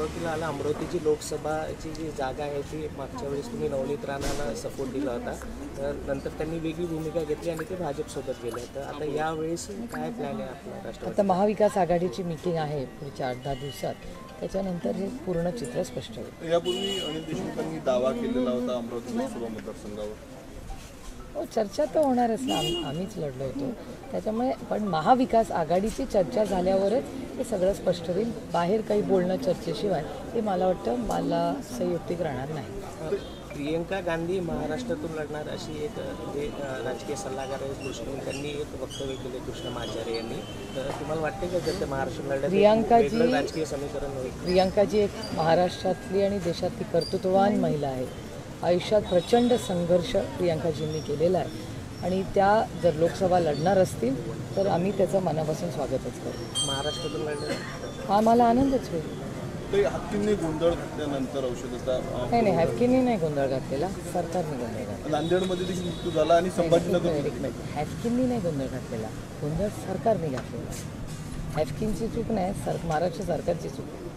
अमरावतीला आला. अमरावतीची लोकसभाची जी जागा आहे ती मागच्या वेळेस तुम्ही नवनीत राणाला सपोर्ट दिला होता. तर नंतर त्यांनी वेगळी भूमिका घेतली आणि ते भाजपसोबत गेले. तर आता यावेळेस काय प्लॅन आहे आपला राष्ट्रवादी आता महाविकास आघाडीची मीटिंग आहे पुढच्या आठ दहा दिवसात. त्याच्यानंतर हे पूर्ण चित्र स्पष्ट होईल. यापूर्वी अनिल देशमुखांनी दावा केलेला होता अमरावती लोकसभा मतदारसंघावर. हो चर्चा तर होणारच ना. आम- आम्हीच लढलो होतो. त्याच्यामुळे पण महाविकास आघाडीची चर्चा झाल्यावरच हे सगळं स्पष्ट होईल. बाहेर काही बोलणं चर्चेशिवाय हे मला वाटतं मला संयुक्तिक राहणार नाही. प्रियंका गांधी महाराष्ट्रातून लढणार अशी एक जे अ, राजकीय सल्लागार आहेत कृष्ण त्यांनी एक वक्तव्य केले कृष्णमाचार्य यांनी. तर तुम्हाला वाटते का जर ते महाराष्ट्र लढत प्रियंकाजी- वेगळं राजकीय समीकरण होईल? प्रियांकाजी एक महाराष्ट्रातली आणि देशातली कर्तृत्ववान महिला आहे. आयुष्यात प्रचंड संघर्ष प्रियांकाजींनी केलेला आहे. आणि त्या जर लोकसभा लढणार असतील तर आम्ही त्याचं मनापासून स्वागतच करू. महाराष्ट्रातून लढणार हा मला आनंदच होईल. हत्तींनी गोंधळ घातल्यानंतर औषधाचा नाही नाही हॅपकिनी नाही गोंधळ घातलेला. सरकारने गोंधळ घातला नांदेडमध्ये देखील मृत्यू झाला आणि संभाजीनगर हॅफकिननी नाही गोंधळ घातलेला. गोंधळ सरकारने घातलेला. हॅफकिनची चूक नाही सर महाराष्ट्र सरकारची चूक. आहे.